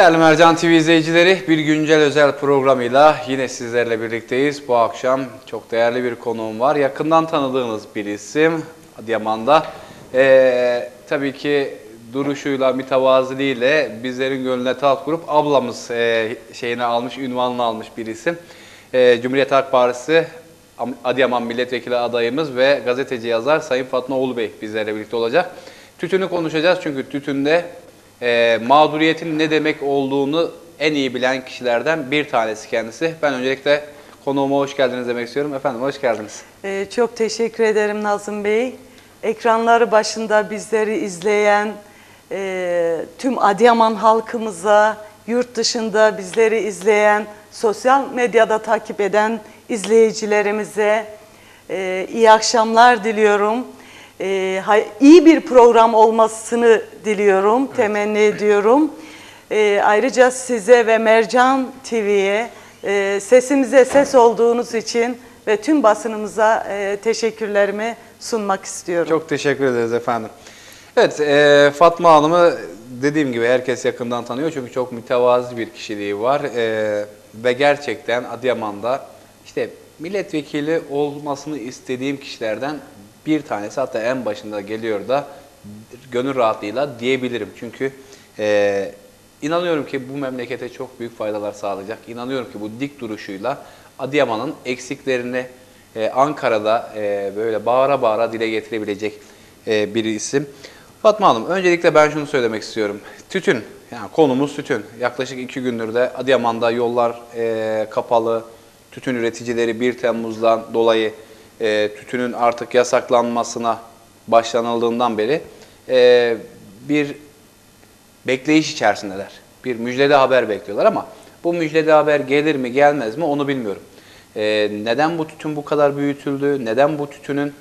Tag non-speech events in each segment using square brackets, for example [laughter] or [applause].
Değerli Mercan TV izleyicileri bir güncel özel programıyla yine sizlerle birlikteyiz. Bu akşam çok değerli bir konuğum var. Yakından tanıdığınız bir isim Adıyaman'da. Ee, tabii ki duruşuyla, mütevaziliğiyle bizlerin gönlüne taht kurup ablamız e, şeyini almış, ünvanını almış bir isim. Ee, Cumhuriyet Halk Partisi Am- Adıyaman Milletvekili adayımız ve gazeteci yazar Sayın Fatma Oğlu Bey bizlerle birlikte olacak. Tütünü konuşacağız çünkü tütünde e, mağduriyetin ne demek olduğunu en iyi bilen kişilerden bir tanesi kendisi. Ben öncelikle konuğuma hoş geldiniz demek istiyorum. Efendim hoş geldiniz. Ee, çok teşekkür ederim Nazım Bey. Ekranları başında bizleri izleyen e, tüm Adıyaman halkımıza, yurt dışında bizleri izleyen, sosyal medyada takip eden izleyicilerimize e, iyi akşamlar diliyorum. E, iyi bir program olmasını diliyorum, temenni ediyorum. E, ayrıca size ve Mercan TV'ye e, sesimize ses olduğunuz için ve tüm basınımıza e, teşekkürlerimi sunmak istiyorum. Çok teşekkür ederiz efendim. Evet e, Fatma Hanım'ı dediğim gibi herkes yakından tanıyor çünkü çok mütevazi bir kişiliği var. E, ve gerçekten Adıyaman'da işte milletvekili olmasını istediğim kişilerden bir tanesi hatta en başında geliyor da gönül rahatlığıyla diyebilirim. Çünkü e, inanıyorum ki bu memlekete çok büyük faydalar sağlayacak. İnanıyorum ki bu dik duruşuyla Adıyaman'ın eksiklerini e, Ankara'da e, böyle bağıra bağıra dile getirebilecek e, bir isim. Fatma Hanım, öncelikle ben şunu söylemek istiyorum. Tütün, yani konumuz tütün. Yaklaşık iki gündür de Adıyaman'da yollar e, kapalı. Tütün üreticileri 1 Temmuz'dan dolayı e, tütünün artık yasaklanmasına başlanıldığından beri e, bir bekleyiş içerisindeler. Bir müjdeli haber bekliyorlar ama bu müjdeli haber gelir mi gelmez mi onu bilmiyorum. Ee, neden bu tütün bu kadar büyütüldü? Neden bu tütünün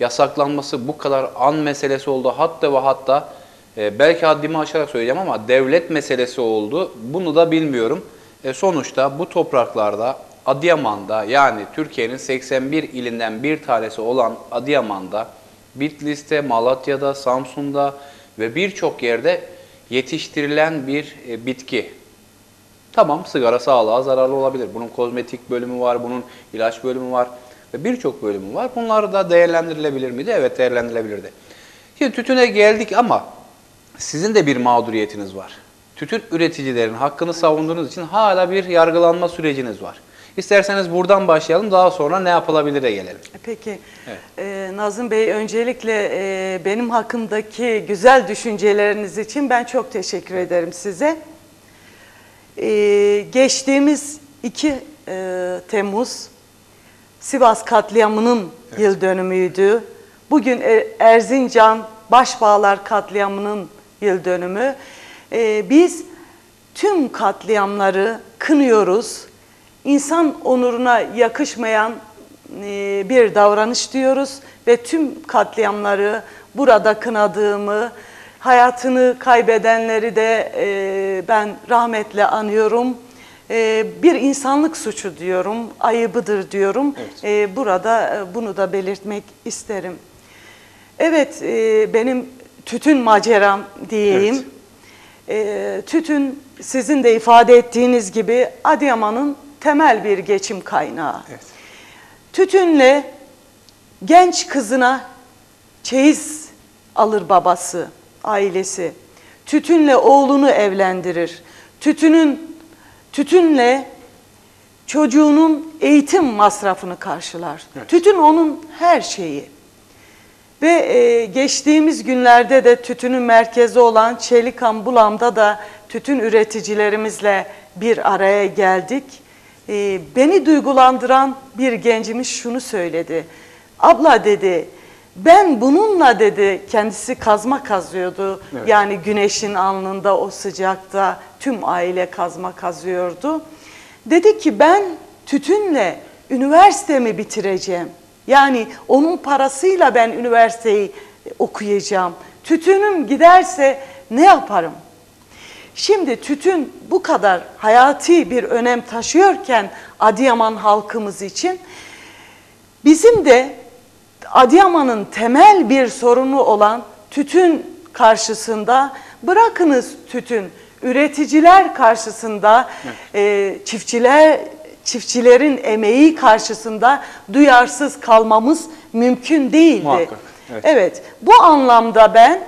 yasaklanması bu kadar an meselesi oldu? Hatta ve hatta e, belki haddimi aşarak söyleyeceğim ama devlet meselesi oldu. Bunu da bilmiyorum. E, sonuçta bu topraklarda Adıyaman'da yani Türkiye'nin 81 ilinden bir tanesi olan Adıyaman'da, Bitlis'te, Malatya'da, Samsun'da ve birçok yerde yetiştirilen bir e, bitki. Tamam sigara sağlığa zararlı olabilir. Bunun kozmetik bölümü var, bunun ilaç bölümü var ve birçok bölümü var. Bunlar da değerlendirilebilir miydi? Evet değerlendirilebilirdi. Şimdi tütüne geldik ama sizin de bir mağduriyetiniz var. Tütün üreticilerin hakkını savunduğunuz için hala bir yargılanma süreciniz var. İsterseniz buradan başlayalım daha sonra ne yapılabilire gelelim. Peki, Evet. e, Nazım Bey öncelikle e, benim hakkımdaki güzel düşünceleriniz için ben çok teşekkür ederim size. E, geçtiğimiz 2 e, Temmuz Sivas katliamının yıl dönümüydü. Bugün E- Erzincan Başbağlar katliamının yıl dönümü. E, biz tüm katliamları kınıyoruz. İnsan onuruna yakışmayan e, bir davranış diyoruz ve tüm katliamları burada kınadığımı, hayatını kaybedenleri de e, ben rahmetle anıyorum. E, bir insanlık suçu diyorum, ayıbıdır diyorum. Evet. E, burada bunu da belirtmek isterim. Evet, e, benim tütün maceram diyeyim. E, tütün sizin de ifade ettiğiniz gibi Adıyaman'ın temel bir geçim kaynağı. Evet. Tütünle genç kızına çeyiz alır babası, ailesi. Tütünle oğlunu evlendirir. Tütünün tütünle çocuğunun eğitim masrafını karşılar. Evet. Tütün onun her şeyi. Ve e, geçtiğimiz günlerde de tütünün merkezi olan Çelikan Bulam'da da tütün üreticilerimizle bir araya geldik. E, beni duygulandıran bir gencimiz şunu söyledi. Abla dedi, ben bununla dedi, kendisi kazma kazıyordu. Evet. Yani güneşin alnında o sıcakta tüm aile kazma kazıyordu. Dedi ki ben tütünle üniversitemi bitireceğim. Yani onun parasıyla ben üniversiteyi okuyacağım. Tütünüm giderse ne yaparım? Şimdi tütün bu kadar hayati bir önem taşıyorken Adıyaman halkımız için bizim de Adıyaman'ın temel bir sorunu olan tütün karşısında bırakınız tütün üreticiler karşısında, e, çiftçiler çiftçilerin emeği karşısında duyarsız kalmamız mümkün değildi. Muhakkak, evet. evet, bu anlamda ben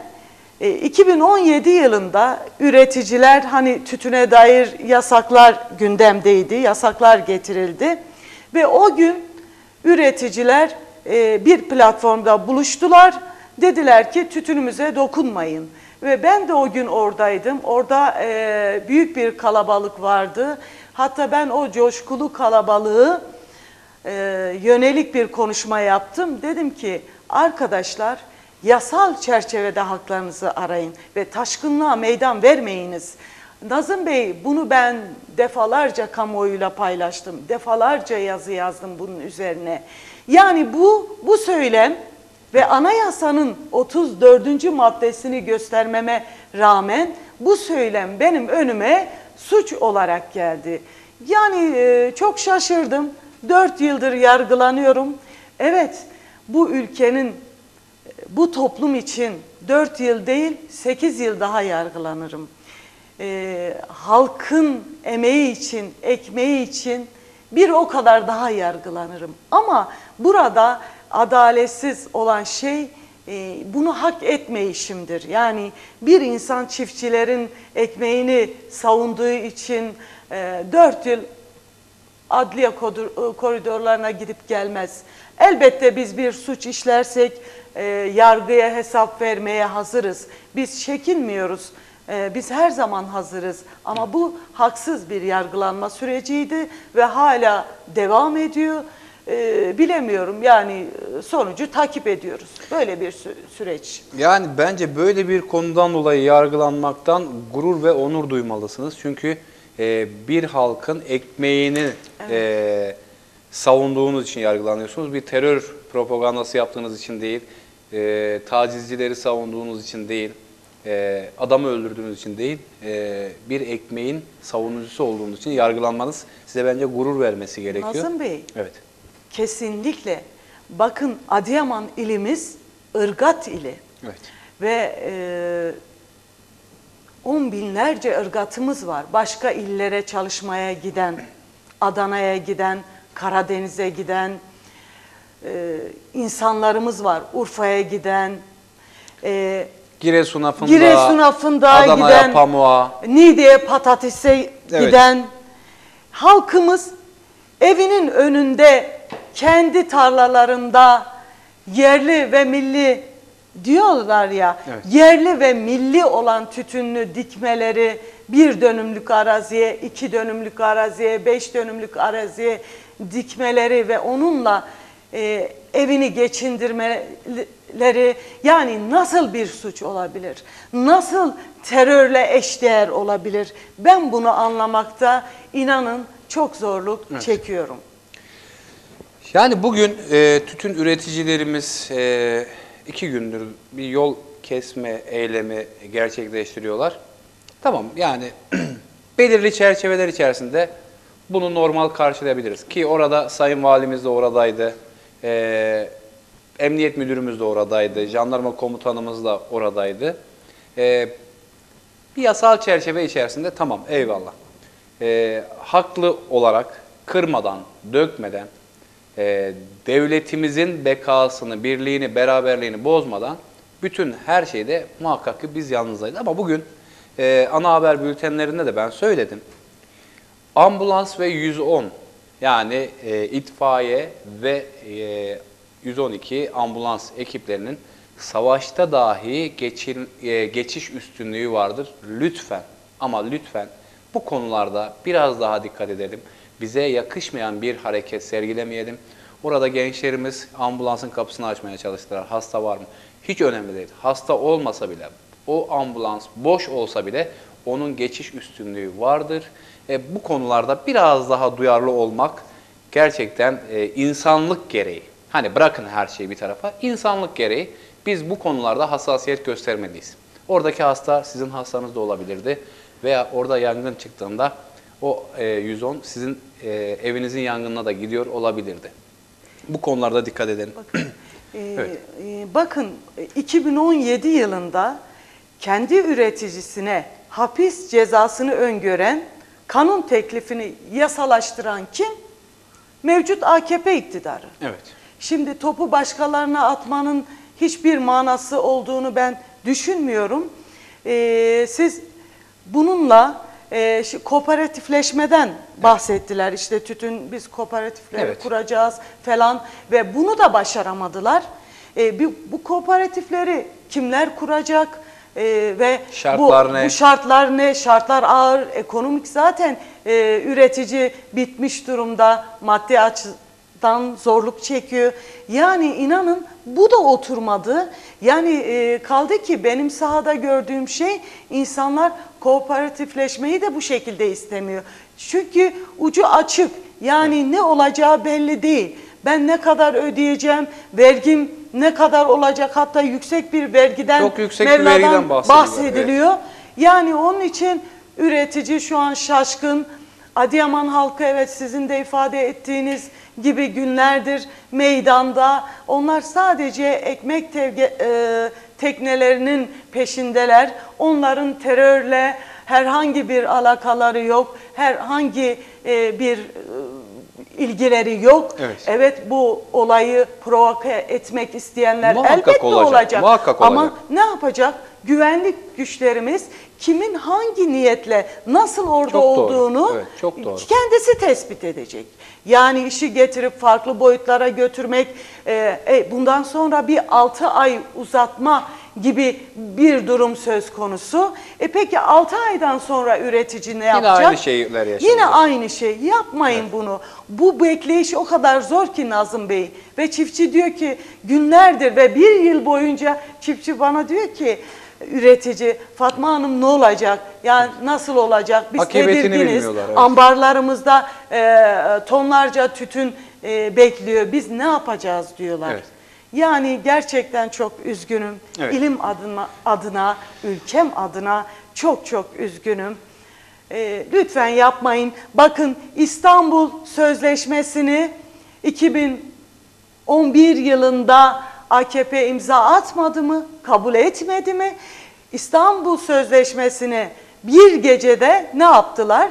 2017 yılında üreticiler hani tütüne dair yasaklar gündemdeydi, yasaklar getirildi ve o gün üreticiler e, bir platformda buluştular. Dediler ki tütünümüze dokunmayın. Ve ben de o gün oradaydım. Orada e, büyük bir kalabalık vardı. Hatta ben o coşkulu kalabalığı e, yönelik bir konuşma yaptım. Dedim ki arkadaşlar yasal çerçevede haklarınızı arayın ve taşkınlığa meydan vermeyiniz. Nazım Bey bunu ben defalarca kamuoyuyla paylaştım. Defalarca yazı yazdım bunun üzerine. Yani bu bu söylem ve anayasanın 34. maddesini göstermeme rağmen bu söylem benim önüme suç olarak geldi. Yani e, çok şaşırdım. 4 yıldır yargılanıyorum. Evet bu ülkenin bu toplum için 4 yıl değil 8 yıl daha yargılanırım. Ee, halkın emeği için, ekmeği için bir o kadar daha yargılanırım. Ama burada adaletsiz olan şey e, bunu hak etmeyişimdir. Yani bir insan çiftçilerin ekmeğini savunduğu için e, 4 yıl adliye e, koridorlarına gidip gelmez. Elbette biz bir suç işlersek e, yargıya hesap vermeye hazırız. Biz çekinmiyoruz. E, biz her zaman hazırız. Ama bu haksız bir yargılanma süreciydi ve hala devam ediyor. E, bilemiyorum yani e, sonucu takip ediyoruz. Böyle bir sü- süreç. Yani bence böyle bir konudan dolayı yargılanmaktan gurur ve onur duymalısınız. Çünkü e, bir halkın ekmeğini e, savunduğunuz için yargılanıyorsunuz. Bir terör propagandası yaptığınız için değil, e, tacizcileri savunduğunuz için değil, e, adamı öldürdüğünüz için değil, e, bir ekmeğin savunucusu olduğunuz için yargılanmanız size bence gurur vermesi gerekiyor. Nazım Bey, Evet. kesinlikle bakın Adıyaman ilimiz ırgat ili. Evet. Ve e, on binlerce ırgatımız var. Başka illere çalışmaya giden, Adana'ya giden, Karadeniz'e giden e, insanlarımız var. Urfa'ya giden, e, Giresun Afın'da, Giresun Afın'da Adana'ya, giden, Pamuk'a, Niğde'ye patatese Evet. giden halkımız evinin önünde kendi tarlalarında yerli ve milli diyorlar ya Evet. yerli ve milli olan tütünlü dikmeleri bir dönümlük araziye, iki dönümlük araziye, beş dönümlük araziye dikmeleri ve onunla e, evini geçindirmeleri yani nasıl bir suç olabilir? Nasıl terörle eşdeğer olabilir? Ben bunu anlamakta inanın çok zorluk çekiyorum. Yani bugün e, tütün üreticilerimiz e, iki gündür bir yol kesme eylemi gerçekleştiriyorlar. Tamam yani [clears throat] belirli çerçeveler içerisinde bunu normal karşılayabiliriz. Ki orada Sayın Valimiz de oradaydı, e, Emniyet Müdürümüz de oradaydı, Jandarma Komutanımız da oradaydı. E, bir yasal çerçeve içerisinde tamam eyvallah. E, haklı olarak kırmadan, dökmeden, e, devletimizin bekasını, birliğini, beraberliğini bozmadan bütün her şeyde muhakkak ki biz yalnızdayız. Ama bugün e, ana haber bültenlerinde de ben söyledim. Ambulans ve 110 yani e, itfaiye ve e, 112 ambulans ekiplerinin savaşta dahi geçil, e, geçiş üstünlüğü vardır. Lütfen ama lütfen bu konularda biraz daha dikkat edelim. Bize yakışmayan bir hareket sergilemeyelim. Orada gençlerimiz ambulansın kapısını açmaya çalıştılar. Hasta var mı? Hiç önemli değil. Hasta olmasa bile, o ambulans boş olsa bile onun geçiş üstünlüğü vardır. E, bu konularda biraz daha duyarlı olmak gerçekten e, insanlık gereği. Hani bırakın her şeyi bir tarafa. insanlık gereği biz bu konularda hassasiyet göstermeliyiz. Oradaki hasta sizin hastanız da olabilirdi. Veya orada yangın çıktığında o e, 110 sizin e, evinizin yangınına da gidiyor olabilirdi. Bu konularda dikkat edin. Bakın, e, [clears throat] Evet. e, bakın e, 2017 yılında kendi üreticisine hapis cezasını öngören kanun teklifini yasalaştıran kim? Mevcut AKP iktidarı. Evet. Şimdi topu başkalarına atmanın hiçbir manası olduğunu ben düşünmüyorum. Ee, siz bununla e, şu kooperatifleşmeden bahsettiler. İşte tütün biz kooperatifleri Evet. kuracağız falan ve bunu da başaramadılar. Ee, bu, bu kooperatifleri kimler kuracak? Ee, ve Şartlar bu, ne? bu şartlar ne? Şartlar ağır, ekonomik zaten e, üretici bitmiş durumda maddi açıdan zorluk çekiyor. Yani inanın bu da oturmadı. Yani e, kaldı ki benim sahada gördüğüm şey insanlar kooperatifleşmeyi de bu şekilde istemiyor. Çünkü ucu açık. Yani ne olacağı belli değil. Ben ne kadar ödeyeceğim, vergim ne kadar olacak hatta yüksek bir vergiden Çok yüksek bir vergiden bahsediliyor. Yani onun için üretici şu an şaşkın. Adıyaman halkı evet sizin de ifade ettiğiniz gibi günlerdir meydanda. Onlar sadece ekmek tevge- e, teknelerinin peşindeler. Onların terörle herhangi bir alakaları yok. Herhangi e, bir e, ilgileri yok. Evet. Evet bu olayı provoke etmek isteyenler Muhakkak elbette olacak, olacak. muhakkak Ama olacak. ne yapacak? Güvenlik güçlerimiz kimin hangi niyetle nasıl orada Çok doğru. olduğunu Evet, çok doğru. kendisi tespit edecek. Yani işi getirip farklı boyutlara götürmek, e, e, bundan sonra bir 6 ay uzatma gibi bir durum söz konusu. E peki 6 aydan sonra üretici ne yapacak? aynı şeyler yaşanacak. Yine aynı şey. Yapmayın bunu. Bu bekleyiş o kadar zor ki Nazım Bey. Ve çiftçi diyor ki günlerdir ve bir yıl boyunca çiftçi bana diyor ki üretici Fatma Hanım ne olacak? Yani nasıl olacak? Biz Akıbetini bilmiyorlar, evet. Ambarlarımızda e, tonlarca tütün e, bekliyor. Biz ne yapacağız diyorlar. Evet. Yani gerçekten çok üzgünüm. Evet. İlim adına, adına, ülkem adına çok çok üzgünüm. Ee, lütfen yapmayın. Bakın İstanbul Sözleşmesi'ni 2011 yılında AKP imza atmadı mı? Kabul etmedi mi? İstanbul Sözleşmesi'ni bir gecede ne yaptılar?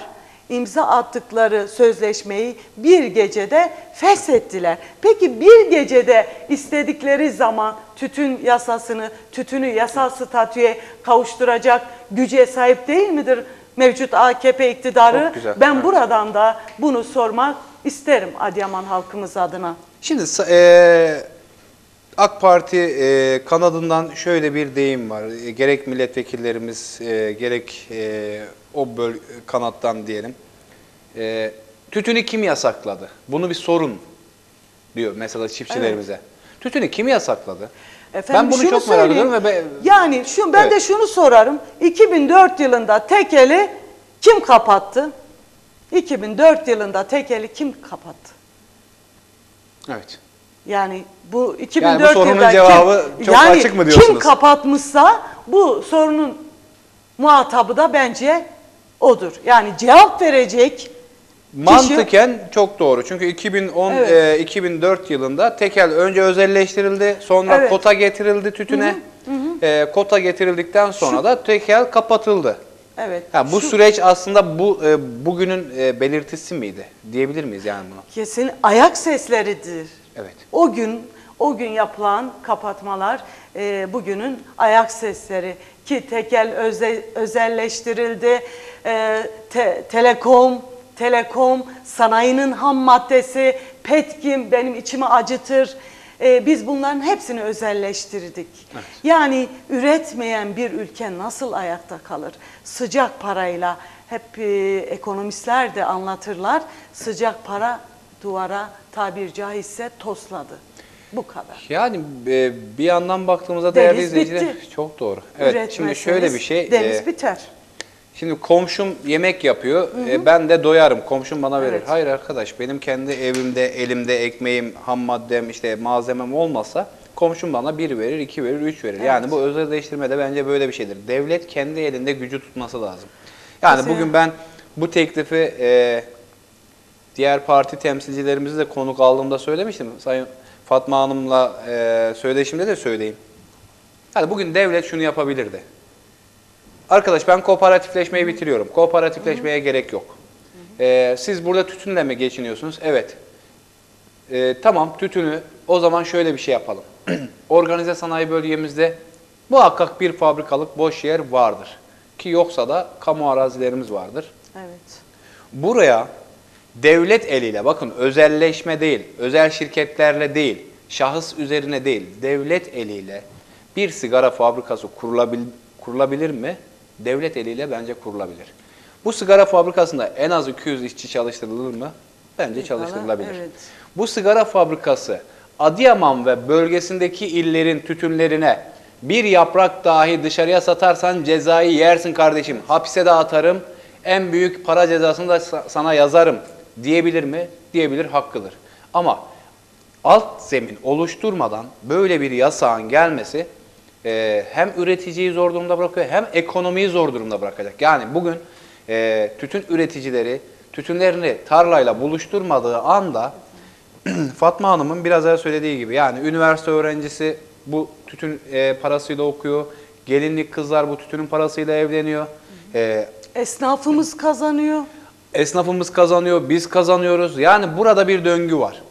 İmza attıkları sözleşmeyi bir gecede feshettiler. Peki bir gecede istedikleri zaman tütün yasasını, tütünü yasal statüye kavuşturacak güce sahip değil midir mevcut AKP iktidarı? Güzel, Ben evet. buradan da bunu sormak isterim Adıyaman halkımız adına. Şimdi eee, AK Parti eee, kanadından şöyle bir deyim var. E, gerek milletvekillerimiz eee, gerek eee, o böl kanattan diyelim. Eee, tütünü kim yasakladı? Bunu bir sorun diyor mesela çiftçilerimize. Tütünü kim yasakladı? Efendim ben bunu şunu çok merak ediyorum ve ben- Yani şu ben Evet. de şunu sorarım. 2004 yılında tekeli kim kapattı? 2004 yılında tekeli kim kapattı? evet. Yani bu 2004 sorunun yılda cevabı çok yani açık mı Kim diyorsunuz? kapatmışsa bu sorunun muhatabı da bence odur. Yani cevap verecek Mantıken çok doğru. Çünkü 2010 Evet. e, 2004 yılında tekel önce özelleştirildi, sonra Evet. kota getirildi tütüne. E, kota getirildikten sonra da tekel kapatıldı. evet. Ha, bu şu- süreç aslında bu e, bugünün e, belirtisi miydi? Diyebilir miyiz yani buna? kesin ayak sesleridir. Evet. O gün o gün yapılan kapatmalar e, bugünün ayak sesleri ki tekel öze- özelleştirildi. E, te- telekom telekom sanayinin ham maddesi petkim benim içimi acıtır. E, biz bunların hepsini özelleştirdik. Yani üretmeyen bir ülke nasıl ayakta kalır? Sıcak parayla hep e, ekonomistler de anlatırlar. Sıcak para duvara tabir caizse tosladı. Bu kadar. Yani e, bir yandan baktığımızda değerli Deniz izleyiciler bitti. çok doğru. Evet. Şimdi şöyle bir şey. Deniz e, biter. Şimdi komşum yemek yapıyor, e, ben de doyarım, komşum bana verir. Evet. Hayır arkadaş, benim kendi evimde, elimde ekmeğim, ham maddem, işte malzemem olmasa komşum bana bir verir, iki verir, üç verir. Yani bu özelleştirme de bence böyle bir şeydir. Devlet kendi elinde gücü tutması lazım. Yani Mesela- bugün ben bu teklifi e, diğer parti temsilcilerimizi de konuk aldığımda söylemiştim. Sayın Fatma Hanım'la e, söyleşimde de söyleyeyim. Yani bugün devlet şunu yapabilirdi. Arkadaş ben kooperatifleşmeyi bitiriyorum. Kooperatifleşmeye gerek yok. Ee, siz burada tütünle mi geçiniyorsunuz? Evet. Ee, tamam tütünü o zaman şöyle bir şey yapalım. [clears throat] Organize sanayi bölgemizde muhakkak bir fabrikalık boş yer vardır. Ki yoksa da kamu arazilerimiz vardır. Evet. Buraya devlet eliyle bakın özelleşme değil, özel şirketlerle değil, şahıs üzerine değil, devlet eliyle bir sigara fabrikası kurulabil, kurulabilir mi? Devlet eliyle bence kurulabilir. Bu sigara fabrikasında en az 200 işçi çalıştırılır mı? Bence çalıştırılabilir. evet. Bu sigara fabrikası Adıyaman ve bölgesindeki illerin tütünlerine bir yaprak dahi dışarıya satarsan cezayı yersin kardeşim. Hapise de atarım. En büyük para cezasını da sa- sana yazarım diyebilir mi? Diyebilir, hakkıdır. Ama alt zemin oluşturmadan böyle bir yasağın gelmesi e, hem üreticiyi zor durumda bırakıyor hem ekonomiyi zor durumda bırakacak. Yani bugün e, tütün üreticileri tütünlerini tarlayla buluşturmadığı anda [clears throat] Fatma Hanım'ın biraz evvel söylediği gibi yani üniversite öğrencisi bu tütün e, parasıyla okuyor. Gelinlik kızlar bu tütünün parasıyla evleniyor. E, Esnafımız kazanıyor. Esnafımız kazanıyor, biz kazanıyoruz. Yani burada bir döngü var.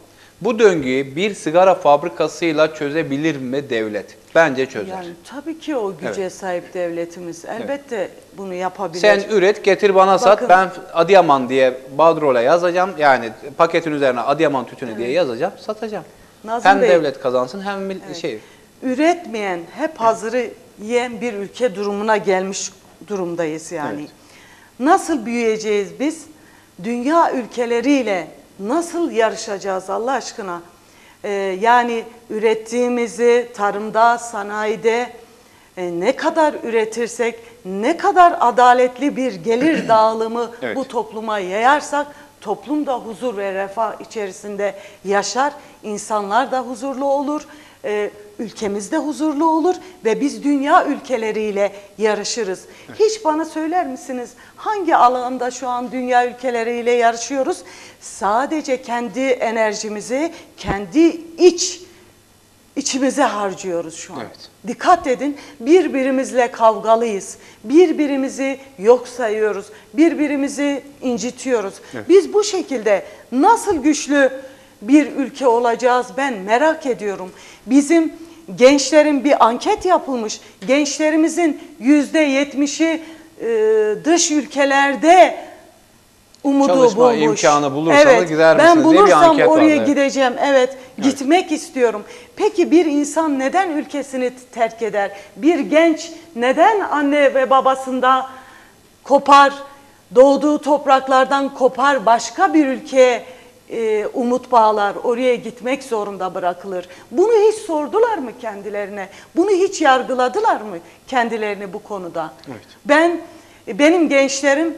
Bu döngüyü bir sigara fabrikasıyla çözebilir mi devlet? Bence çözer. Yani tabii ki o güce Evet. sahip devletimiz elbette bunu yapabilir. Sen üret, getir bana sat. Bakın- Ben Adıyaman diye Badrol'a yazacağım. Yani paketin üzerine Adıyaman tütünü diye yazacağım, satacağım. Nazım hem Bey- devlet kazansın hem Evet. şey. Üretmeyen, hep hazırı yiyen bir ülke durumuna gelmiş durumdayız yani. Evet. Nasıl büyüyeceğiz biz? Dünya ülkeleriyle nasıl yarışacağız Allah aşkına? Ee, yani ürettiğimizi tarımda, sanayide e, ne kadar üretirsek, ne kadar adaletli bir gelir [clears throat] dağılımı Evet. bu topluma yayarsak toplum da huzur ve refah içerisinde yaşar, insanlar da huzurlu olur, e, ülkemiz de huzurlu olur ve biz dünya ülkeleriyle yarışırız. Hiç bana söyler misiniz hangi alanda şu an dünya ülkeleriyle yarışıyoruz? Sadece kendi enerjimizi, kendi iç içimize harcıyoruz şu an. Evet. Dikkat edin birbirimizle kavgalıyız. Birbirimizi yok sayıyoruz. Birbirimizi incitiyoruz. Biz bu şekilde nasıl güçlü bir ülke olacağız ben merak ediyorum. Bizim gençlerin bir anket yapılmış. Gençlerimizin yüzde yetmişi e, dış ülkelerde umudu Çalışma bulmuş. imkanı bulursanız evet, gider Ben misiniz diye bir bulursam anket oraya evet. gideceğim. Evet, gitmek istiyorum. Peki bir insan neden ülkesini terk eder? Bir genç neden anne ve babasında kopar, doğduğu topraklardan kopar, başka bir ülkeye e, umut bağlar, oraya gitmek zorunda bırakılır. Bunu hiç sordular mı kendilerine? Bunu hiç yargıladılar mı kendilerini bu konuda? Evet. Ben benim gençlerim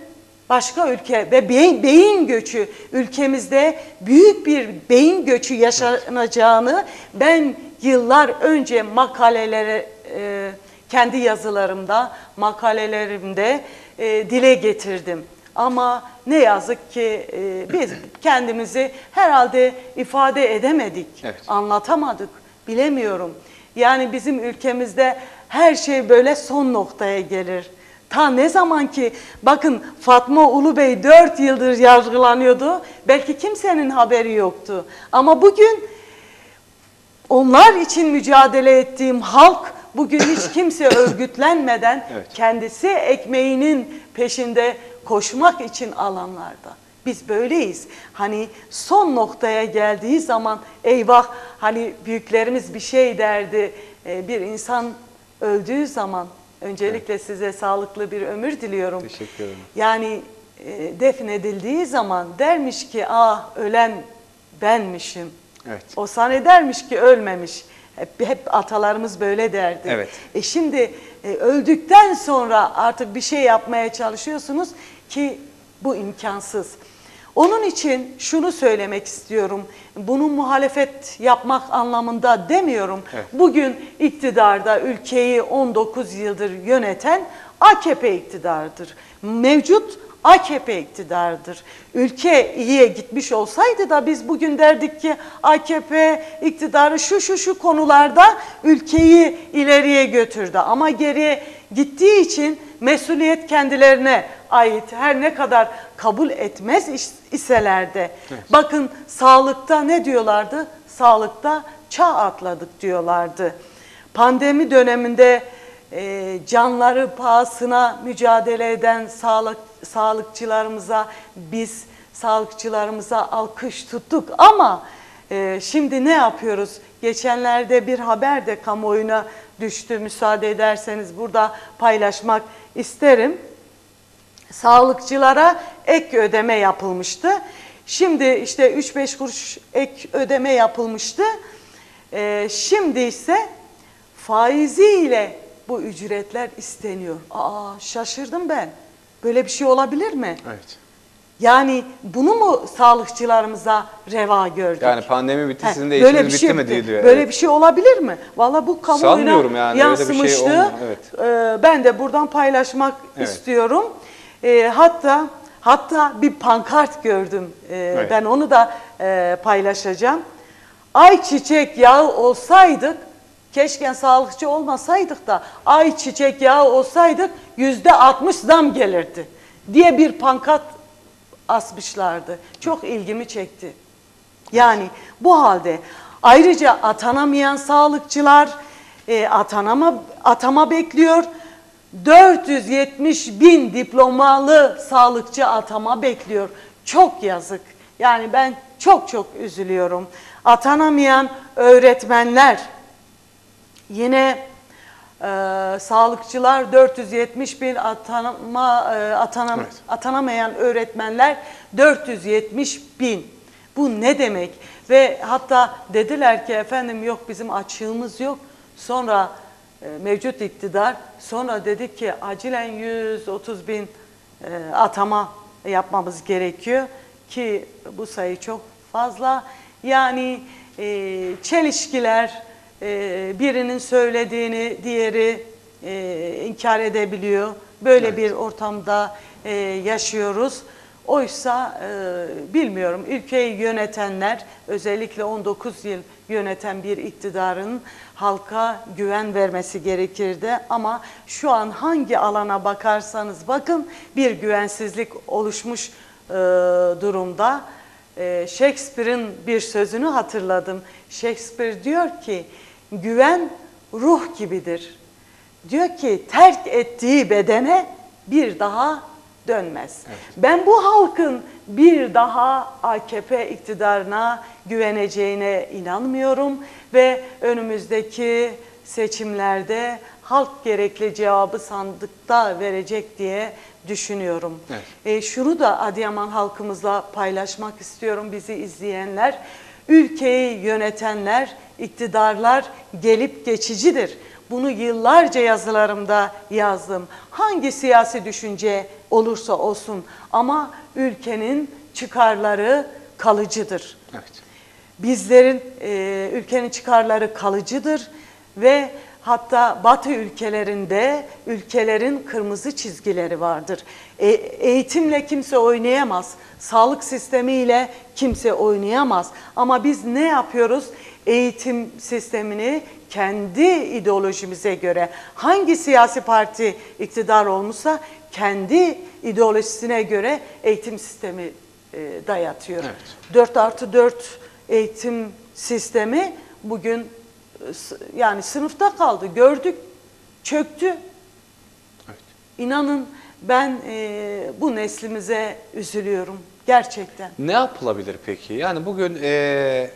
başka ülke ve beyin, beyin göçü ülkemizde büyük bir beyin göçü yaşanacağını ben yıllar önce makalelere e, kendi yazılarımda makalelerimde e, dile getirdim. Ama ne yazık ki e, biz kendimizi herhalde ifade edemedik, Evet. anlatamadık, bilemiyorum. Yani bizim ülkemizde her şey böyle son noktaya gelir. Ta ne zaman ki bakın Fatma Ulubey 4 yıldır yargılanıyordu. Belki kimsenin haberi yoktu. Ama bugün onlar için mücadele ettiğim halk bugün hiç [laughs] kimse örgütlenmeden Evet. kendisi ekmeğinin peşinde koşmak için alanlarda. Biz böyleyiz. Hani son noktaya geldiği zaman eyvah hani büyüklerimiz bir şey derdi. Ee, Bir insan öldüğü zaman öncelikle size sağlıklı bir ömür diliyorum. Teşekkür ederim. Yani e, defnedildiği zaman dermiş ki ah ölen benmişim. Evet. O zannedermiş ki ölmemiş. Hep, hep atalarımız böyle derdi. Evet. E şimdi e, öldükten sonra artık bir şey yapmaya çalışıyorsunuz ki bu imkansız. Onun için şunu söylemek istiyorum. Bunu muhalefet yapmak anlamında demiyorum. Evet. Bugün iktidarda ülkeyi 19 yıldır yöneten AKP iktidardır. Mevcut AKP iktidardır. Ülke iyiye gitmiş olsaydı da biz bugün derdik ki AKP iktidarı şu şu şu konularda ülkeyi ileriye götürdü. Ama geriye gittiği için mesuliyet kendilerine ait her ne kadar kabul etmez is- iseler de. Bakın sağlıkta ne diyorlardı? Sağlıkta çağ atladık diyorlardı. Pandemi döneminde e, canları pahasına mücadele eden sağlık sağlıkçılarımıza biz sağlıkçılarımıza alkış tuttuk ama e, şimdi ne yapıyoruz? Geçenlerde bir haber de kamuoyuna düştü. Müsaade ederseniz burada paylaşmak isterim. Sağlıkçılara ek ödeme yapılmıştı. Şimdi işte 3-5 kuruş ek ödeme yapılmıştı. E, şimdi ise faiziyle bu ücretler isteniyor. Aa şaşırdım ben. Böyle bir şey olabilir mi? Evet. Yani bunu mu sağlıkçılarımıza reva gördük? Yani pandemi bitti sizin de işiniz bir bitti şey mi diye diyor. Böyle evet. bir şey olabilir mi? Valla bu kamuoyuna yani, şey yansımıştı. olmuyor, evet. Ee, ben de buradan paylaşmak Evet. istiyorum. Ee, hatta hatta bir pankart gördüm. Ee, Evet. Ben onu da e, paylaşacağım. Ayçiçek yağı olsaydık Keşke sağlıkçı olmasaydık da ayçiçek yağı olsaydık yüzde 60 zam gelirdi diye bir pankart asmışlardı. Çok ilgimi çekti. Yani bu halde ayrıca atanamayan sağlıkçılar e, atanama atama bekliyor. 470 bin diplomalı sağlıkçı atama bekliyor. Çok yazık. Yani ben çok çok üzülüyorum. Atanamayan öğretmenler Yine e, sağlıkçılar 470 bin atanama, e, atanam, Evet. atanamayan öğretmenler 470 bin. Bu ne demek? Ve hatta dediler ki efendim yok bizim açığımız yok. Sonra e, mevcut iktidar sonra dedi ki acilen 130 bin e, atama yapmamız gerekiyor ki bu sayı çok fazla. Yani e, çelişkiler, e, birinin söylediğini diğeri e, inkar edebiliyor. Böyle bir ortamda e, yaşıyoruz. Oysa e, bilmiyorum ülkeyi yönetenler özellikle 19 yıl yöneten bir iktidarın halka güven vermesi gerekirdi. Ama şu an hangi alana bakarsanız bakın bir güvensizlik oluşmuş e, durumda. E, Shakespeare'in bir sözünü hatırladım. Shakespeare diyor ki güven ruh gibidir. Diyor ki terk ettiği bedene bir daha dönmez. Ben bu halkın bir daha AKP iktidarına güveneceğine inanmıyorum ve önümüzdeki seçimlerde halk gerekli cevabı sandıkta verecek diye düşünüyorum. Evet. E, şunu da Adıyaman halkımızla paylaşmak istiyorum bizi izleyenler. Ülkeyi yönetenler, iktidarlar gelip geçicidir. Bunu yıllarca yazılarımda yazdım. Hangi siyasi düşünce olursa olsun ama ülkenin çıkarları kalıcıdır. Evet. Bizlerin e, ülkenin çıkarları kalıcıdır ve hatta Batı ülkelerinde ülkelerin kırmızı çizgileri vardır. E, eğitimle kimse oynayamaz, sağlık sistemiyle kimse oynayamaz. Ama biz ne yapıyoruz? Eğitim sistemini kendi ideolojimize göre hangi siyasi parti iktidar olmuşsa kendi ideolojisine göre eğitim sistemi e, dayatıyor. Evet. 4 artı 4 eğitim sistemi bugün yani sınıfta kaldı. Gördük, çöktü. Evet. İnanın ben e, bu neslimize üzülüyorum gerçekten. Ne yapılabilir peki? Yani bugün eee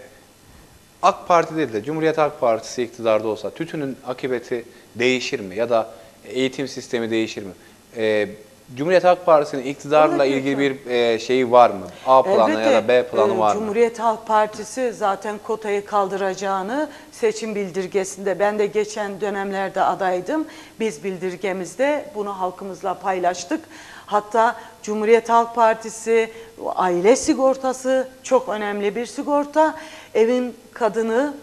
AK Parti değil de Cumhuriyet Halk Partisi iktidarda olsa tütünün akıbeti değişir mi? Ya da eğitim sistemi değişir mi? Eee, Cumhuriyet Halk Partisi'nin iktidarla ilgili bir eee, şeyi var mı? A planı ya da B planı e, var mı? Cumhuriyet Halk Partisi zaten kotayı kaldıracağını seçim bildirgesinde ben de geçen dönemlerde adaydım. Biz bildirgemizde bunu halkımızla paylaştık. Hatta Cumhuriyet Halk Partisi aile sigortası çok önemli bir sigorta. Evin kadını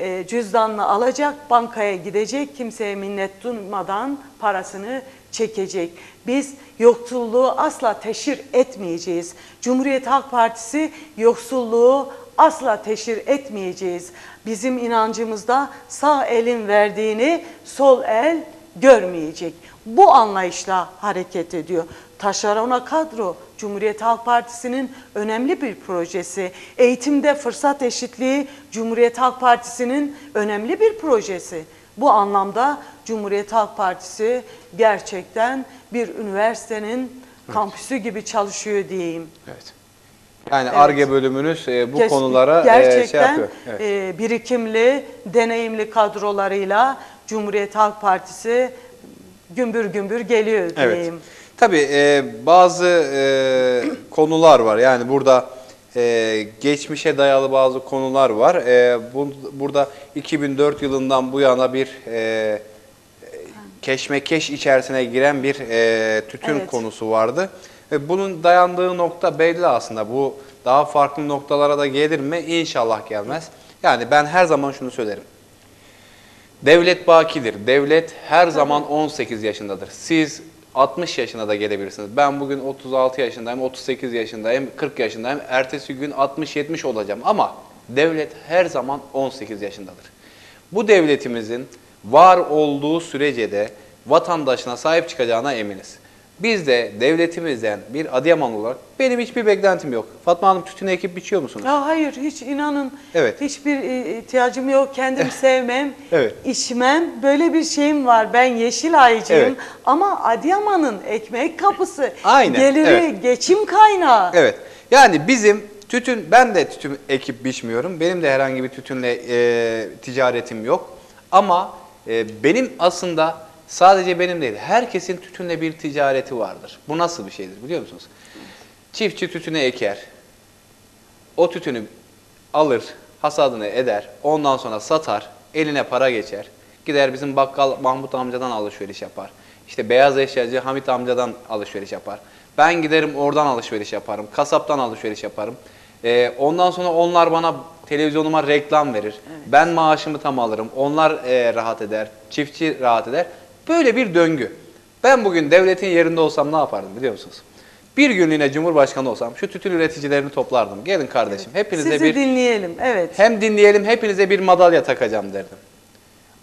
e, cüzdanını alacak, bankaya gidecek, kimseye minnet duymadan parasını çekecek. Biz yoksulluğu asla teşhir etmeyeceğiz. Cumhuriyet Halk Partisi yoksulluğu asla teşhir etmeyeceğiz. Bizim inancımızda sağ elin verdiğini sol el görmeyecek. bu anlayışla hareket ediyor. Taşerona kadro Cumhuriyet Halk Partisi'nin önemli bir projesi. Eğitimde fırsat eşitliği Cumhuriyet Halk Partisi'nin önemli bir projesi. Bu anlamda Cumhuriyet Halk Partisi gerçekten bir üniversitenin kampüsü gibi çalışıyor diyeyim. Evet. Yani Evet. ARGE bölümünüz e, bu Kes- konulara e, gerçekten şey yapıyor. Evet. e, birikimli, deneyimli kadrolarıyla Cumhuriyet Halk Partisi gümbür gümbür geliyor Evet. diyeyim. Tabii e, bazı e, konular var. Yani burada e, geçmişe dayalı bazı konular var. E, bu, burada 2004 yılından bu yana bir e, keşmekeş içerisine giren bir e, tütün Evet. konusu vardı. Ve bunun dayandığı nokta belli aslında. Bu daha farklı noktalara da gelir mi? İnşallah gelmez. Yani ben her zaman şunu söylerim. Devlet bakidir. Devlet her zaman 18 yaşındadır. Siz 60 yaşına da gelebilirsiniz. Ben bugün 36 yaşındayım, 38 yaşındayım, 40 yaşındayım. Ertesi gün 60-70 olacağım ama devlet her zaman 18 yaşındadır. Bu devletimizin var olduğu sürece de vatandaşına sahip çıkacağına eminiz. Biz de devletimizden bir Adıyaman olarak benim hiçbir beklentim yok. Fatma Hanım tütün ekip biçiyor musunuz? Ya hayır hiç inanın Evet. hiçbir e, ihtiyacım yok. Kendim [laughs] sevmem, Evet. içmem. Böyle bir şeyim var. Ben yeşil aycıyım Evet. ama Adıyaman'ın ekmek kapısı, Aynen, geliri, evet. geçim kaynağı. Evet. Yani bizim tütün, ben de tütün ekip biçmiyorum. Benim de herhangi bir tütünle e, ticaretim yok. Ama e, benim aslında sadece benim değil, herkesin tütünle bir ticareti vardır. Bu nasıl bir şeydir biliyor musunuz? Çiftçi tütünü eker, o tütünü alır, hasadını eder, ondan sonra satar, eline para geçer. Gider bizim bakkal Mahmut amcadan alışveriş yapar. İşte beyaz eşyacı Hamit amcadan alışveriş yapar. Ben giderim oradan alışveriş yaparım, kasaptan alışveriş yaparım. Ee, ondan sonra onlar bana televizyonuma reklam verir. Ben maaşımı tam alırım, onlar e, rahat eder, çiftçi rahat eder. Böyle bir döngü. Ben bugün devletin yerinde olsam ne yapardım biliyor musunuz? Bir günlüğüne Cumhurbaşkanı olsam şu tütün üreticilerini toplardım. Gelin kardeşim hepinize Sizi bir dinleyelim. Evet. hem dinleyelim hepinize bir madalya takacağım derdim.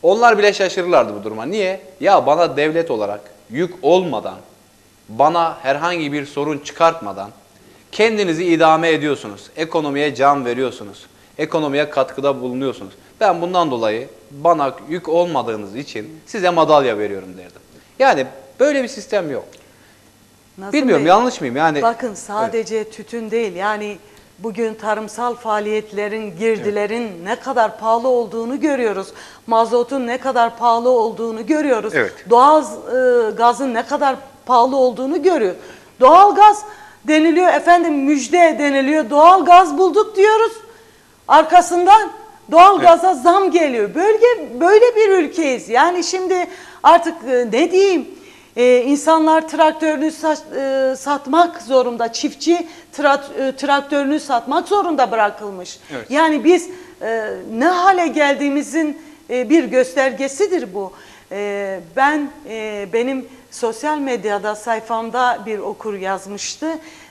Onlar bile şaşırırlardı bu duruma. Niye? Ya bana devlet olarak yük olmadan, bana herhangi bir sorun çıkartmadan kendinizi idame ediyorsunuz. Ekonomiye can veriyorsunuz. Ekonomiye katkıda bulunuyorsunuz. Ben bundan dolayı bana yük olmadığınız için size madalya veriyorum derdim. Yani böyle bir sistem yok. Nazım Bilmiyorum Bey, yanlış mıyım? Yani Bakın sadece tütün değil yani bugün tarımsal faaliyetlerin, girdilerin ne kadar pahalı olduğunu görüyoruz. Mazotun ne kadar pahalı olduğunu görüyoruz. Evet. Doğal e, gazın ne kadar pahalı olduğunu görüyor. Doğal gaz deniliyor efendim müjde deniliyor. Doğal gaz bulduk diyoruz. Arkasından doğal Evet. zam geliyor. Bölge böyle bir ülkeyiz. Yani şimdi artık e, ne diyeyim? Ee, insanlar traktörünü sa- e, satmak zorunda, çiftçi tra- e, traktörünü satmak zorunda bırakılmış. Evet. Yani biz e, ne hale geldiğimizin e, bir göstergesidir bu. E, ben e, benim sosyal medyada sayfamda bir okur yazmıştı.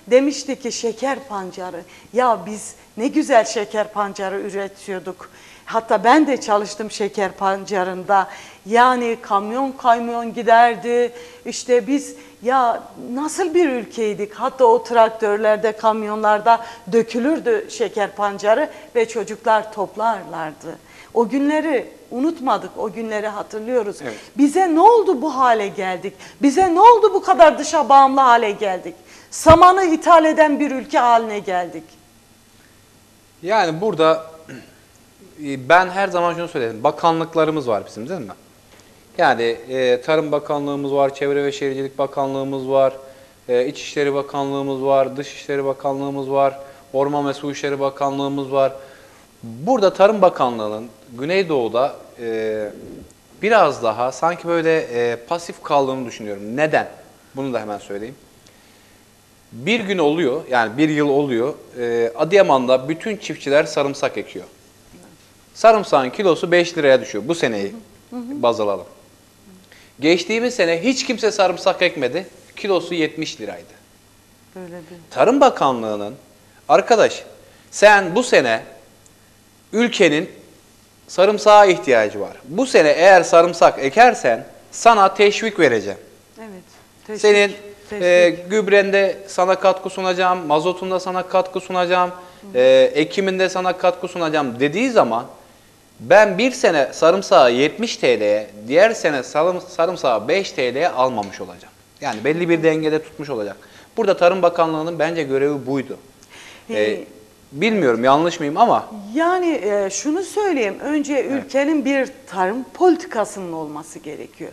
Demişti ki şeker pancarı. Ya biz ne güzel şeker pancarı üretiyorduk. Hatta ben de çalıştım şeker pancarında. Yani kamyon kamyon giderdi. İşte biz ya nasıl bir ülkeydik? Hatta o traktörlerde, kamyonlarda dökülürdü şeker pancarı ve çocuklar toplarlardı. O günleri unutmadık, o günleri hatırlıyoruz. Evet. Bize ne oldu bu hale geldik? Bize ne oldu bu kadar dışa bağımlı hale geldik? Samanı ithal eden bir ülke haline geldik. Yani burada e, ben her zaman şunu söyledim. Bakanlıklarımız var bizim değil mi? Yani e, Tarım Bakanlığımız var, Çevre ve Şehircilik Bakanlığımız var, e, İçişleri Bakanlığımız var, Dışişleri Bakanlığımız var, Orman ve Su İşleri Bakanlığımız var. Burada Tarım Bakanlığı'nın Güneydoğu'da e, biraz daha sanki böyle e, pasif kaldığını düşünüyorum. Neden? Bunu da hemen söyleyeyim. Bir gün oluyor, yani bir yıl oluyor. E, Adıyaman'da bütün çiftçiler sarımsak ekiyor. Sarımsağın kilosu 5 liraya düşüyor. Bu seneyi baz alalım. Geçtiğimiz sene hiç kimse sarımsak ekmedi. Kilosu 70 liraydı. Böyle bir Tarım Bakanlığı'nın arkadaş sen bu sene ülkenin sarımsağa ihtiyacı var. Bu sene eğer sarımsak ekersen sana teşvik vereceğim. Evet. Teşvik, Senin. E, gübrende sana katkı sunacağım, mazotunda sana katkı sunacağım, e, ekiminde sana katkı sunacağım dediği zaman ben bir sene sarımsağı 70 TL'ye, diğer sene sarım, sarımsağı 5 TL'ye almamış olacağım. Yani belli bir dengede tutmuş olacak. Burada Tarım Bakanlığı'nın bence görevi buydu. E, Ee, bilmiyorum yanlış mıyım ama Yani e, şunu söyleyeyim. Önce ülkenin bir tarım politikasının olması gerekiyor.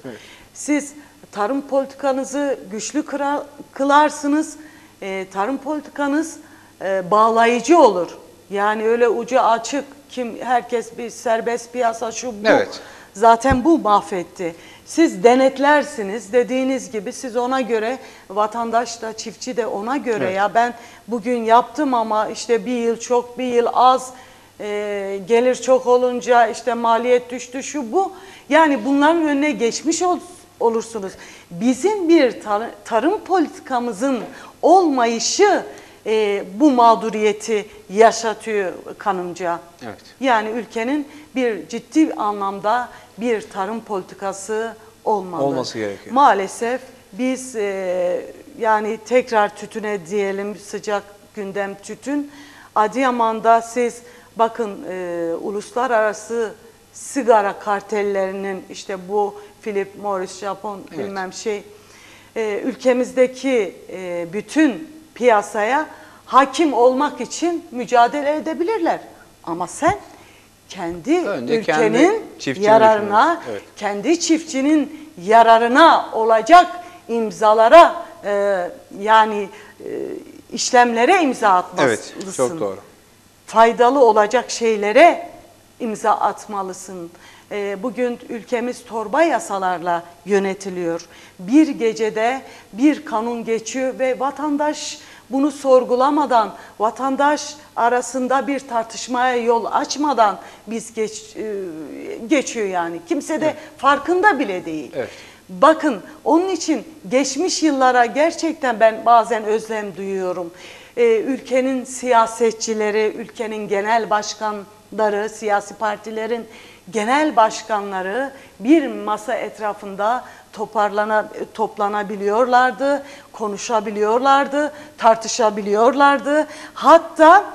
Siz tarım politikanızı güçlü kıra- kılarsınız. E, tarım politikanız e, bağlayıcı olur. Yani öyle ucu açık kim herkes bir serbest piyasa şu bu. Evet. Zaten bu mahvetti. Siz denetlersiniz dediğiniz gibi siz ona göre vatandaş da çiftçi de ona göre Evet. ya ben bugün yaptım ama işte bir yıl çok bir yıl az e, gelir çok olunca işte maliyet düştü şu bu. Yani bunların önüne geçmiş ol- olursunuz. Bizim bir tar- tarım politikamızın olmayışı e, bu mağduriyeti yaşatıyor kanımca. Evet. Yani ülkenin bir ciddi anlamda bir tarım politikası olmalı. Olması gerekiyor. Maalesef biz e, yani tekrar tütüne diyelim sıcak gündem tütün. Adıyaman'da siz bakın e, uluslararası sigara kartellerinin işte bu Philip Morris Japon Evet. bilmem şey e, ülkemizdeki e, bütün piyasaya hakim olmak için mücadele edebilirler. Ama sen kendi Önce kendi ülkenin çiftçini yararına. Evet. kendi çiftçinin yararına olacak imzalara e, yani e, işlemlere imza atmalısın. evet çok doğru. Faydalı olacak şeylere imza atmalısın. E, bugün ülkemiz torba yasalarla yönetiliyor. Bir gecede bir kanun geçiyor ve vatandaş bunu sorgulamadan, vatandaş arasında bir tartışmaya yol açmadan biz geç, e, geçiyor yani. Kimse de farkında bile değil. Evet. Bakın onun için geçmiş yıllara gerçekten ben bazen özlem duyuyorum. Ee, ülkenin siyasetçileri, ülkenin genel başkanları, siyasi partilerin genel başkanları bir masa etrafında toparlana, toplanabiliyorlardı, konuşabiliyorlardı, tartışabiliyorlardı. Hatta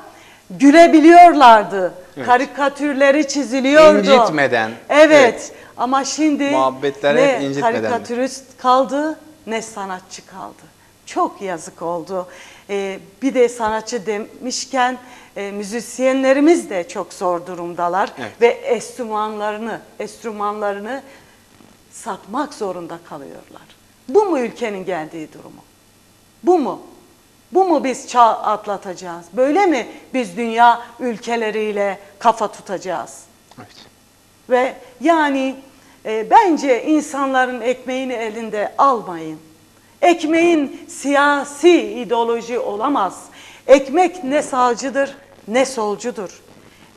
gülebiliyorlardı. Evet. Karikatürleri çiziliyordu. İncitmeden. Evet. Evet. Ama şimdi Muhabbetler ne mi? karikatürist kaldı ne sanatçı kaldı. Çok yazık oldu. Ee, bir de sanatçı demişken e, müzisyenlerimiz de çok zor durumdalar Evet. ve enstrümanlarını, enstrümanlarını satmak zorunda kalıyorlar. Bu mu ülkenin geldiği durumu? Bu mu? Bu mu biz çağ atlatacağız? Böyle mi biz dünya ülkeleriyle kafa tutacağız? Evet. Ve yani e, bence insanların ekmeğini elinde almayın. Ekmeğin siyasi ideoloji olamaz. Ekmek ne sağcıdır ne solcudur.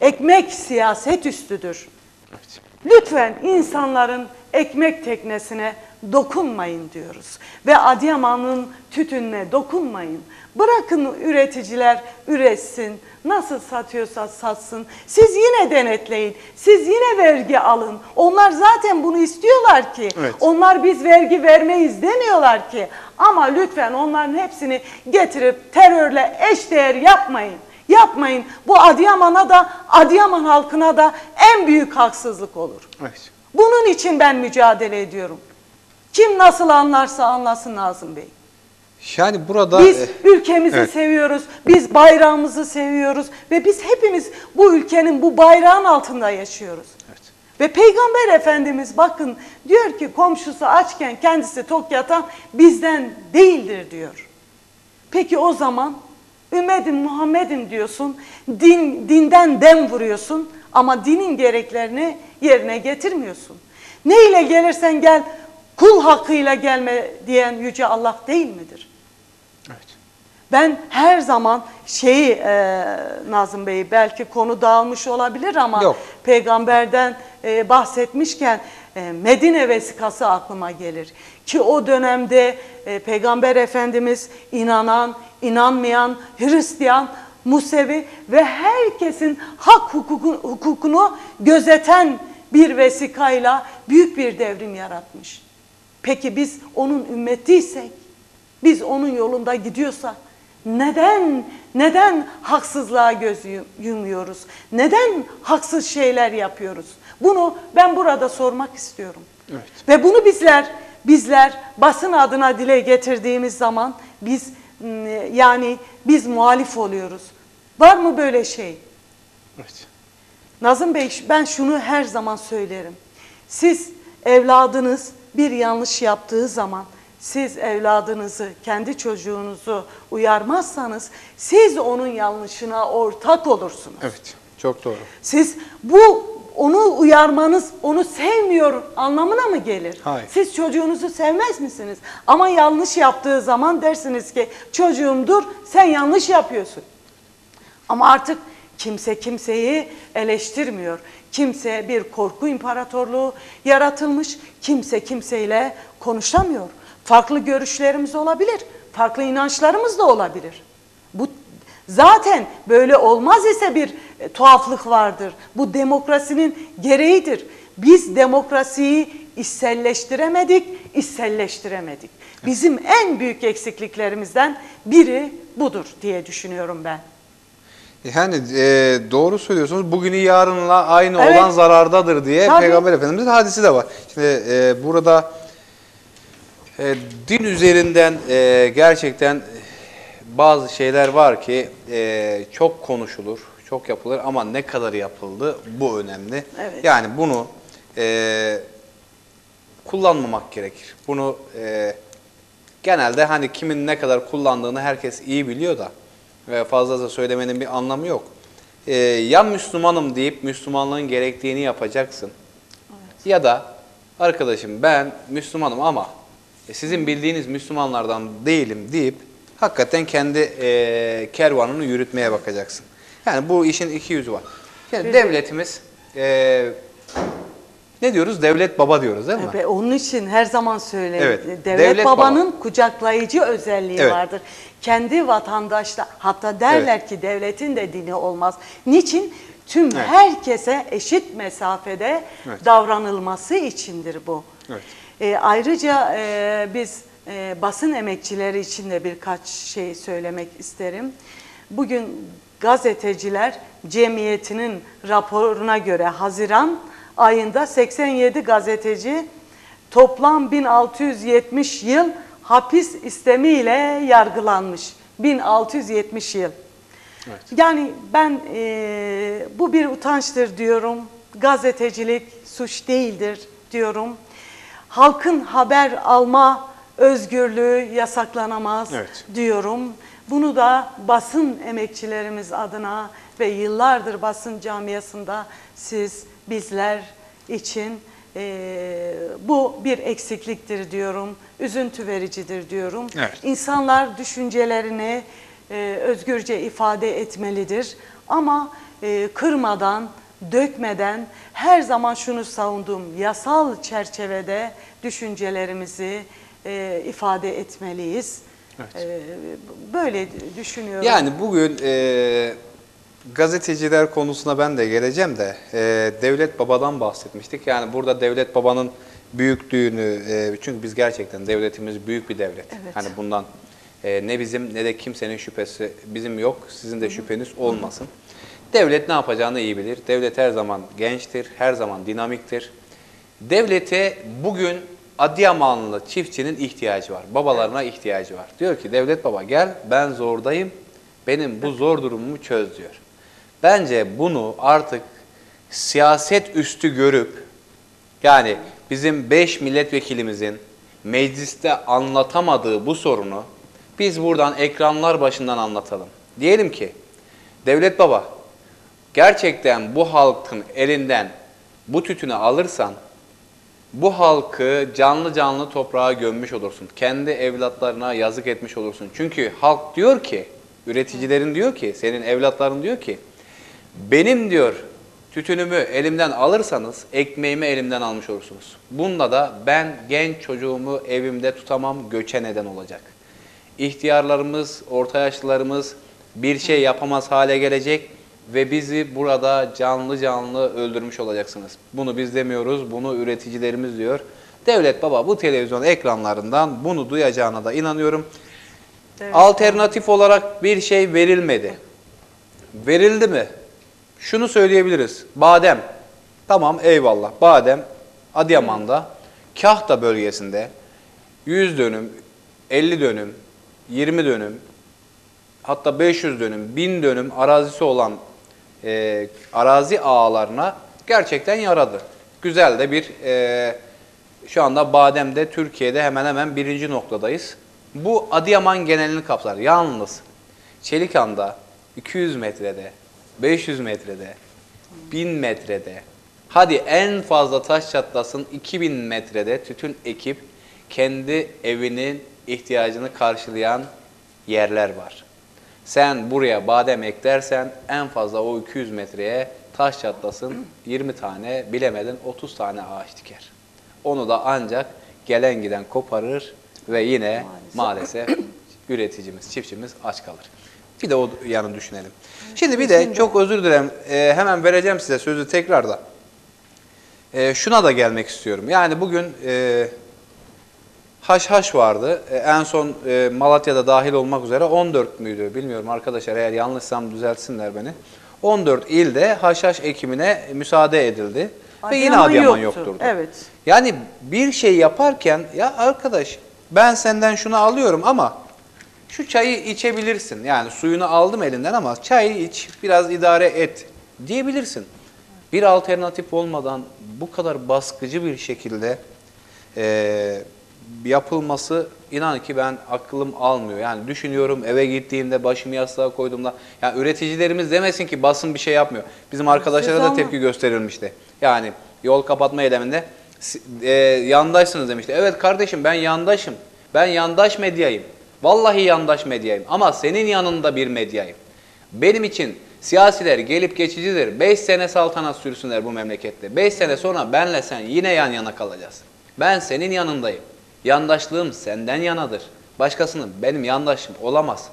Ekmek siyaset üstüdür. Evet. Lütfen insanların ekmek teknesine dokunmayın diyoruz. Ve Adıyaman'ın tütününe dokunmayın. Bırakın üreticiler üretsin. Nasıl satıyorsa satsın. Siz yine denetleyin. Siz yine vergi alın. Onlar zaten bunu istiyorlar ki. Evet. Onlar biz vergi vermeyiz demiyorlar ki. Ama lütfen onların hepsini getirip terörle eşdeğer yapmayın. Yapmayın. Bu Adıyaman'a da Adıyaman halkına da en büyük haksızlık olur. Evet. Bunun için ben mücadele ediyorum. Kim nasıl anlarsa anlasın Nazım Bey. Yani burada Biz e, ülkemizi evet. seviyoruz, biz bayrağımızı seviyoruz ve biz hepimiz bu ülkenin bu bayrağın altında yaşıyoruz. Evet. Ve Peygamber Efendimiz bakın diyor ki komşusu açken kendisi tok yatan bizden değildir diyor. Peki o zaman ümmedim Muhammed'im diyorsun, din, dinden dem vuruyorsun ama dinin gereklerini yerine getirmiyorsun. Ne ile gelirsen gel kul hakkıyla gelme diyen yüce Allah değil midir? Evet. Ben her zaman şeyi e, Nazım Bey belki konu dağılmış olabilir ama Yok. peygamberden e, bahsetmişken Medine vesikası aklıma gelir. Ki o dönemde e, peygamber efendimiz inanan, inanmayan, Hristiyan, Musevi ve herkesin hak hukuku- hukukunu gözeten bir vesikayla büyük bir devrim yaratmış. Peki biz onun ümmetiysek, biz onun yolunda gidiyorsak neden neden haksızlığa göz yum- yumuyoruz? Neden haksız şeyler yapıyoruz? Bunu ben burada sormak istiyorum. Evet. Ve bunu bizler bizler basın adına dile getirdiğimiz zaman biz yani biz muhalif oluyoruz. Var mı böyle şey? Evet. Nazım Bey ben şunu her zaman söylerim. Siz evladınız bir yanlış yaptığı zaman siz evladınızı, kendi çocuğunuzu uyarmazsanız siz onun yanlışına ortak olursunuz. Evet. Çok doğru. Siz bu onu uyarmanız onu sevmiyor anlamına mı gelir? Hayır. Siz çocuğunuzu sevmez misiniz? Ama yanlış yaptığı zaman dersiniz ki çocuğum dur sen yanlış yapıyorsun. Ama artık kimse kimseyi eleştirmiyor. Kimse bir korku imparatorluğu yaratılmış. Kimse kimseyle konuşamıyor. Farklı görüşlerimiz olabilir. Farklı inançlarımız da olabilir. Bu zaten böyle olmaz ise bir e, tuhaflık vardır. Bu demokrasinin gereğidir. Biz demokrasiyi içselleştiremedik, içselleştiremedik. Bizim en büyük eksikliklerimizden biri budur diye düşünüyorum ben. Yani e, doğru söylüyorsunuz. Bugünü yarınla aynı Evet. olan zarardadır diye Tabii. Peygamber Efendimiz'in hadisi de var. Şimdi e, burada e, din üzerinden e, gerçekten e, bazı şeyler var ki e, çok konuşulur, çok yapılır ama ne kadar yapıldı bu önemli. Evet. Yani bunu e, kullanmamak gerekir. Bunu e, genelde hani kimin ne kadar kullandığını herkes iyi biliyor da ve fazla da söylemenin bir anlamı yok. E, ya Müslümanım deyip Müslümanlığın gerektiğini yapacaksın. Ya da arkadaşım ben Müslümanım ama e, sizin bildiğiniz Müslümanlardan değilim deyip hakikaten kendi e, kervanını yürütmeye bakacaksın. Yani bu işin iki yüzü var. Yani devletimiz e, ne diyoruz? Devlet baba diyoruz değil mi? Ve onun için her zaman söylerim. Evet, Devlet, devlet babanın kucaklayıcı özelliği Evet. vardır. Kendi vatandaşla hatta derler ki devletin de dini olmaz. Niçin? Tüm Evet. herkese eşit mesafede Evet. davranılması içindir bu. Evet. E, ayrıca e, biz e, basın emekçileri için de birkaç şey söylemek isterim. Bugün gazeteciler cemiyetinin raporuna göre Haziran ayında 87 gazeteci toplam 1670 yıl hapis istemiyle yargılanmış. 1670 yıl. Evet. Yani ben e, bu bir utançtır diyorum. Gazetecilik suç değildir diyorum. Halkın haber alma özgürlüğü yasaklanamaz Evet. diyorum. Bunu da basın emekçilerimiz adına ve yıllardır basın camiasında siz bizler için e, bu bir eksikliktir diyorum. Üzüntü vericidir diyorum. Evet. İnsanlar düşüncelerini e, özgürce ifade etmelidir. Ama e, kırmadan, dökmeden her zaman şunu savundum. Yasal çerçevede düşüncelerimizi e, ifade etmeliyiz. Evet. E, böyle düşünüyorum. Yani bugün e, gazeteciler konusuna ben de geleceğim de e, devlet babadan bahsetmiştik. Yani burada devlet babanın büyüklüğünü e, çünkü biz gerçekten devletimiz büyük bir devlet. Evet. Hani bundan e, ne bizim ne de kimsenin şüphesi bizim yok. Sizin de şüpheniz olmasın. Devlet ne yapacağını iyi bilir. Devlet her zaman gençtir, her zaman dinamiktir. Devlete bugün Adıyamanlı çiftçinin ihtiyacı var. Babalarına ihtiyacı var. Diyor ki devlet baba gel ben zordayım. Benim bu zor durumumu çöz diyor. Bence bunu artık siyaset üstü görüp yani bizim 5 milletvekilimizin mecliste anlatamadığı bu sorunu biz buradan ekranlar başından anlatalım. Diyelim ki devlet baba gerçekten bu halkın elinden bu tütünü alırsan bu halkı canlı canlı toprağa gömmüş olursun. Kendi evlatlarına yazık etmiş olursun. Çünkü halk diyor ki, üreticilerin diyor ki, senin evlatların diyor ki, benim diyor tütünümü elimden alırsanız ekmeğimi elimden almış olursunuz. Bunda da ben genç çocuğumu evimde tutamam, göçe neden olacak. İhtiyarlarımız, orta yaşlılarımız bir şey yapamaz hale gelecek ve bizi burada canlı canlı öldürmüş olacaksınız. Bunu biz demiyoruz, bunu üreticilerimiz diyor. Devlet baba bu televizyon ekranlarından bunu duyacağına da inanıyorum. Evet. Alternatif olarak bir şey verilmedi. Verildi mi? Şunu söyleyebiliriz. Badem. Tamam eyvallah. Badem Adıyaman'da Kahta bölgesinde 100 dönüm, 50 dönüm, 20 dönüm, hatta 500 dönüm, 1000 dönüm arazisi olan e, arazi ağlarına gerçekten yaradı. Güzel de bir e, şu anda bademde Türkiye'de hemen hemen birinci noktadayız. Bu Adıyaman genelini kapsar. Yalnız Çelikan'da 200 metrede, 500 metrede, 1000 metrede, hadi en fazla taş çatlasın 2000 metrede tütün ekip kendi evinin ihtiyacını karşılayan yerler var. Sen buraya badem eklersen en fazla o 200 metreye taş çatlasın 20 tane bilemedin 30 tane ağaç diker. Onu da ancak gelen giden koparır ve yine maalesef [clears throat] üreticimiz, çiftçimiz aç kalır. Bir de o yanı düşünelim. Şimdi bir de çok özür dilerim e, hemen vereceğim size sözü tekrar da. E, şuna da gelmek istiyorum. Yani bugün e, haşhaş vardı. E, en son e, Malatya'da dahil olmak üzere 14 müydü bilmiyorum arkadaşlar eğer yanlışsam düzeltsinler beni. 14 ilde haşhaş ekimine müsaade edildi. Ve yine Adıyaman yoktu. yokturdu. Evet. Yani bir şey yaparken ya arkadaş ben senden şunu alıyorum ama şu çayı içebilirsin. Yani suyunu aldım elinden ama çayı iç biraz idare et diyebilirsin. Bir alternatif olmadan bu kadar baskıcı bir şekilde eee, yapılması inan ki ben aklım almıyor. Yani düşünüyorum eve gittiğimde başımı yastığa koyduğumda ya üreticilerimiz demesin ki basın bir şey yapmıyor. Bizim arkadaşlara da tepki gösterilmişti. Yani yol kapatma eyleminde e, yandaşsınız demişti. Evet kardeşim ben yandaşım. Ben yandaş medyayım. Vallahi yandaş medyayım ama senin yanında bir medyayım. Benim için siyasiler gelip geçicidir. 5 sene saltanat sürsünler bu memlekette. 5 sene sonra benle sen yine yan yana kalacağız. Ben senin yanındayım. Yandaşlığım senden yanadır. Başkasının benim yandaşım olamaz.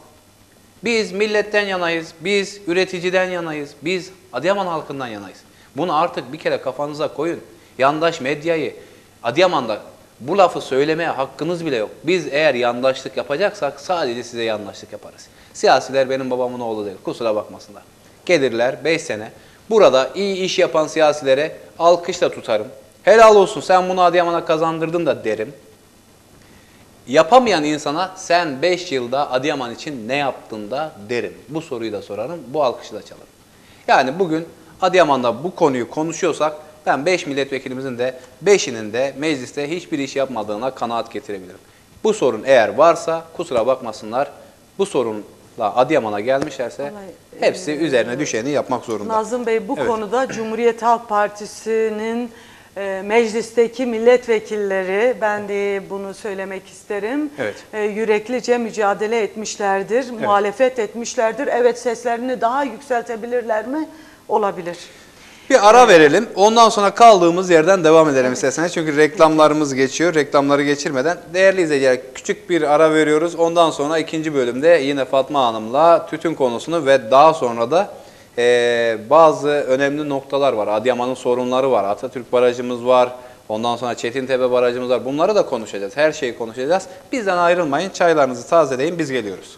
Biz milletten yanayız, biz üreticiden yanayız, biz Adıyaman halkından yanayız. Bunu artık bir kere kafanıza koyun. Yandaş medyayı Adıyaman'da bu lafı söylemeye hakkınız bile yok. Biz eğer yandaşlık yapacaksak sadece size yandaşlık yaparız. Siyasiler benim babamın oğlu değil, kusura bakmasınlar. Gelirler 5 sene. Burada iyi iş yapan siyasilere alkışla tutarım. Helal olsun sen bunu Adıyaman'a kazandırdın da derim. Yapamayan insana sen 5 yılda Adıyaman için ne yaptın da derim. Bu soruyu da sorarım, bu alkışı da çalarım. Yani bugün Adıyaman'da bu konuyu konuşuyorsak ben 5 milletvekilimizin de 5'inin de mecliste hiçbir iş yapmadığına kanaat getirebilirim. Bu sorun eğer varsa kusura bakmasınlar. Bu sorunla Adıyaman'a gelmişlerse Vallahi, hepsi üzerine düşeni yapmak zorunda. Nazım Bey bu Evet. konuda Cumhuriyet Halk Partisi'nin e, meclisteki milletvekilleri ben de bunu söylemek isterim. Evet. E, yüreklice mücadele etmişlerdir, muhalefet etmişlerdir. Evet seslerini daha yükseltebilirler mi? Olabilir. Bir ara verelim. Ondan sonra kaldığımız yerden devam edelim isterseniz. Çünkü reklamlarımız geçiyor. Reklamları geçirmeden değerli izleyiciler küçük bir ara veriyoruz. Ondan sonra ikinci bölümde yine Fatma Hanım'la tütün konusunu ve daha sonra da eee, bazı önemli noktalar var. Adıyaman'ın sorunları var. Atatürk Barajımız var. Ondan sonra Çetintepe Barajımız var. Bunları da konuşacağız. Her şeyi konuşacağız. Bizden ayrılmayın. Çaylarınızı tazeleyin. Biz geliyoruz.